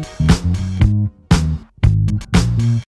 Mm-hmm.